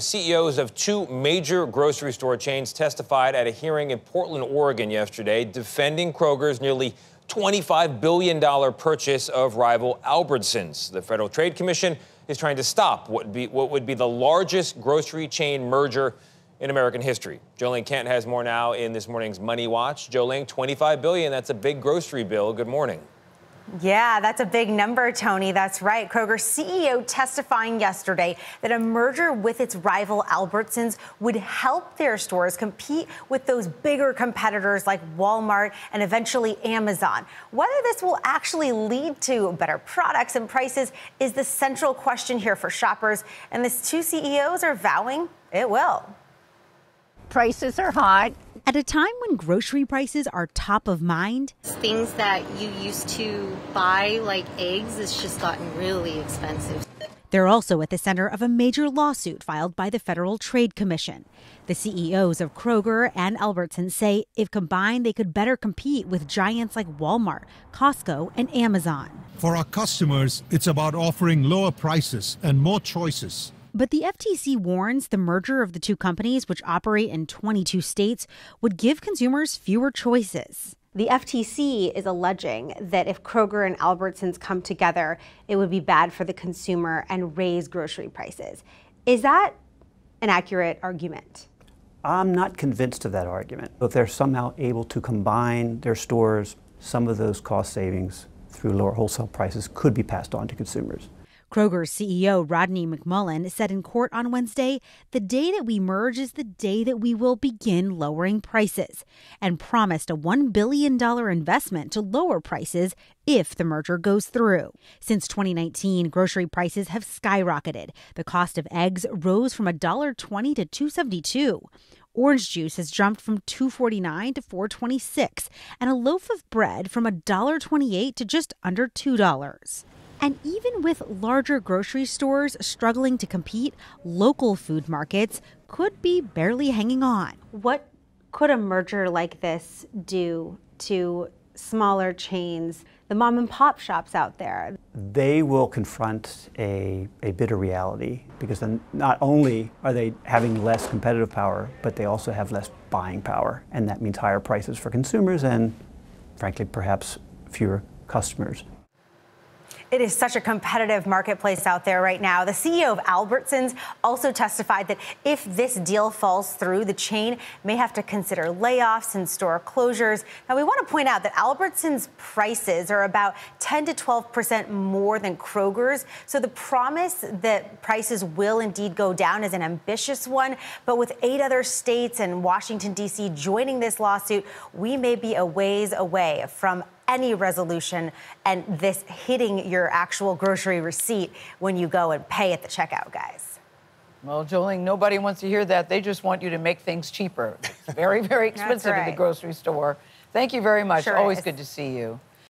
The CEOs of two major grocery store chains testified at a hearing in Portland, Oregon yesterday, defending Kroger's nearly $25 billion purchase of rival Albertsons. The Federal Trade Commission is trying to stop what would be, what would be the largest grocery chain merger in American history. Jo Ling Kent has more now in this morning's Money Watch. Jo Ling, 25 billion, that's a big grocery bill. Good morning. Yeah, that's a big number, Tony. That's right. Kroger's CEO testifying yesterday that a merger with its rival Albertsons would help their stores compete with those bigger competitors like Walmart and eventually Amazon. Whether this will actually lead to better products and prices is the central question here for shoppers. And these two CEOs are vowing it will. Prices are high. At a time when grocery prices are top of mind, things that you used to buy, like eggs, it's just gotten really expensive. They're also at the center of a major lawsuit filed by the Federal Trade Commission. The CEOs of Kroger and Albertsons say if combined, they could better compete with giants like Walmart, Costco, and Amazon. For our customers, it's about offering lower prices and more choices. But the FTC warns the merger of the two companies, which operate in 22 states, would give consumers fewer choices. The FTC is alleging that if Kroger and Albertsons come together, it would be bad for the consumer and raise grocery prices. Is that an accurate argument? I'm not convinced of that argument. If they're somehow able to combine their stores, some of those cost savings through lower wholesale prices could be passed on to consumers. Kroger's CEO Rodney McMullen said in court on Wednesday the day that we merge is the day that we will begin lowering prices and promised a $1 billion investment to lower prices if the merger goes through. Since 2019, grocery prices have skyrocketed. The cost of eggs rose from $1.20 to $2.72. Orange juice has jumped from 2.49 to 4.26 and a loaf of bread from $1.28 to just under $2. And even with larger grocery stores struggling to compete, local food markets could be barely hanging on. What could a merger like this do to smaller chains, the mom and pop shops out there? They will confront a, a bitter reality because then not only are they having less competitive power, but they also have less buying power. And that means higher prices for consumers and, frankly, perhaps fewer customers. It is such a competitive marketplace out there right now. The CEO of Albertsons also testified that if this deal falls through, the chain may have to consider layoffs and store closures. Now, we want to point out that Albertsons prices are about 10 to 12 percent more than Kroger's. So the promise that prices will indeed go down is an ambitious one. But with eight other states and Washington, D.C. joining this lawsuit, we may be a ways away from any resolution and this hitting your actual grocery receipt when you go and pay at the checkout, guys. Well, Jo Ling, nobody wants to hear that. They just want you to make things cheaper. It's very, very expensive right. at the grocery store. Thank you very much. Sure Always is. good to see you.